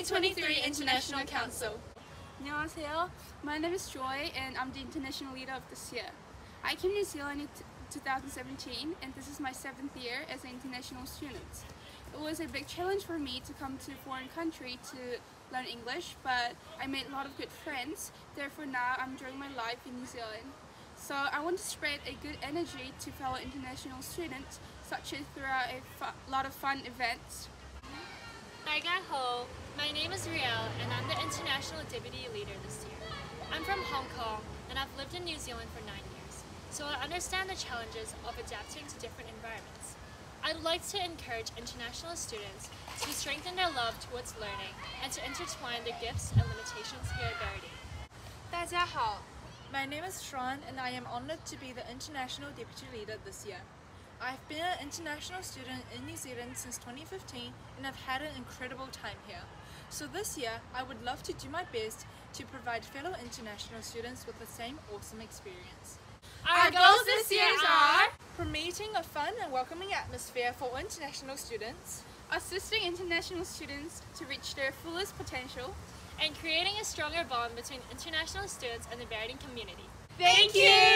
2023 International Council. 안녕하세요. My name is Joy and I'm the international leader of this year. I came to New Zealand in 2017 and this is my seventh year as an international student. It was a big challenge for me to come to a foreign country to learn English but I made a lot of good friends. Therefore now I'm enjoying my life in New Zealand. So I want to spread a good energy to fellow international students such as throughout a lot of fun events. Hi ho, my name is Riel and I'm the International Deputy Leader this year. I'm from Hong Kong and I've lived in New Zealand for nine years, so I understand the challenges of adapting to different environments. I'd like to encourage international students to strengthen their love towards learning and to intertwine their gifts and limitations here at Verity. 大家好, my name is Sharon and I am honored to be the International Deputy Leader this year. I've been an international student in New Zealand since 2015 and I've had an incredible time here. So this year, I would love to do my best to provide fellow international students with the same awesome experience. Our goals this year are promoting a fun and welcoming atmosphere for international students, assisting international students to reach their fullest potential, and creating a stronger bond between international students and the Verity community. Thank you!